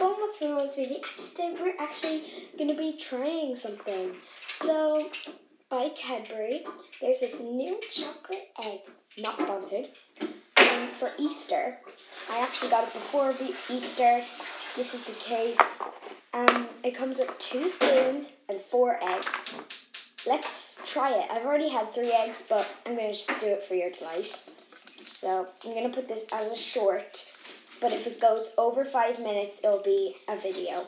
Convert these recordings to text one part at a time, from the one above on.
FOMO Tomorrow's video. We're actually going to be trying something. So, by Cadbury, there's this new chocolate egg, not sponsored, um, for Easter. I actually got it before Easter. This is the case. Um, it comes with two spoons and four eggs. Let's try it. I've already had three eggs, but I'm going to do it for your delight. So I'm going to put this as a short but if it goes over five minutes, it'll be a video.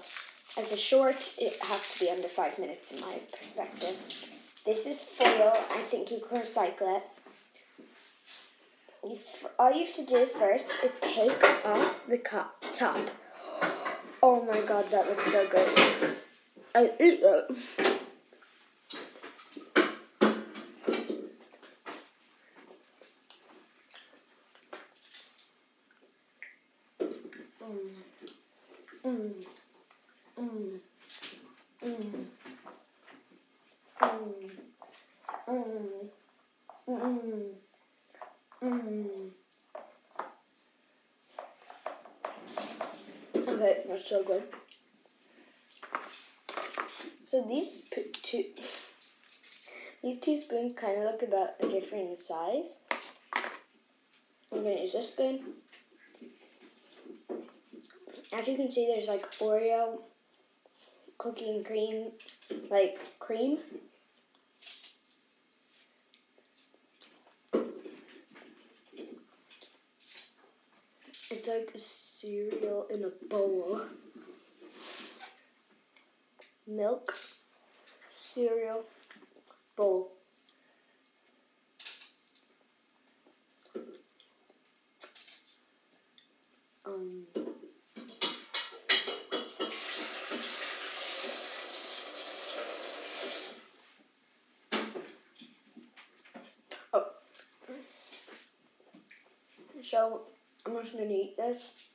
As a short, it has to be under five minutes in my perspective. This is foil. I think you can recycle it. All you have to do first is take off the top. Oh my god, that looks so good. I eat it. Uh, Mm. Mm. Mm. Mm. Mm. Mm. Mm. Okay, that's so good. So these two, these two spoons kind of look about a different size. I'm gonna use this spoon. As you can see, there's like Oreo, cookie and cream, like cream. It's like cereal in a bowl. Milk, cereal, bowl. So I'm just gonna eat this.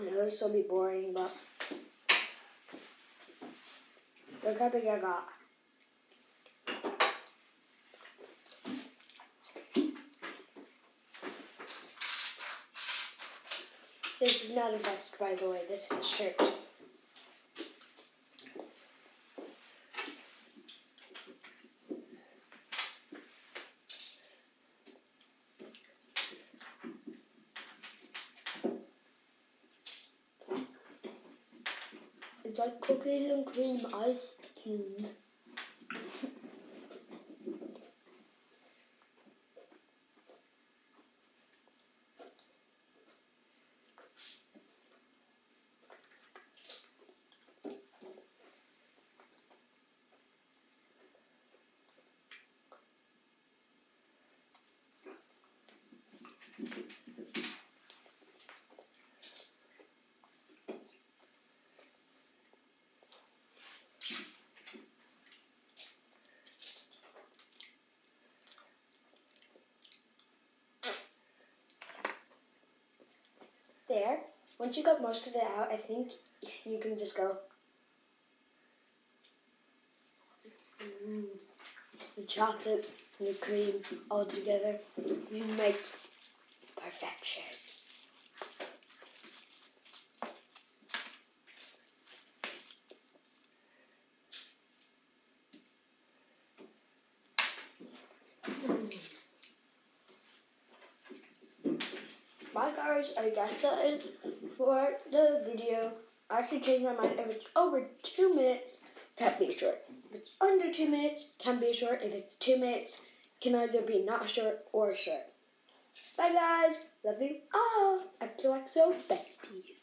I know this will be boring, but look how big I got. This is not a vest, by the way. This is a shirt. It's like cookies and cream ice cubes. There. Once you got most of it out, I think you can just go. Mm, the chocolate and the cream all together, you make perfection. Bye guys, I guess that is for the video. I actually changed my mind. If it's over two minutes, can't be short. If it's under two minutes, can be short. If it's two minutes, can either be not short or short. Bye guys, love you all. XOXO besties.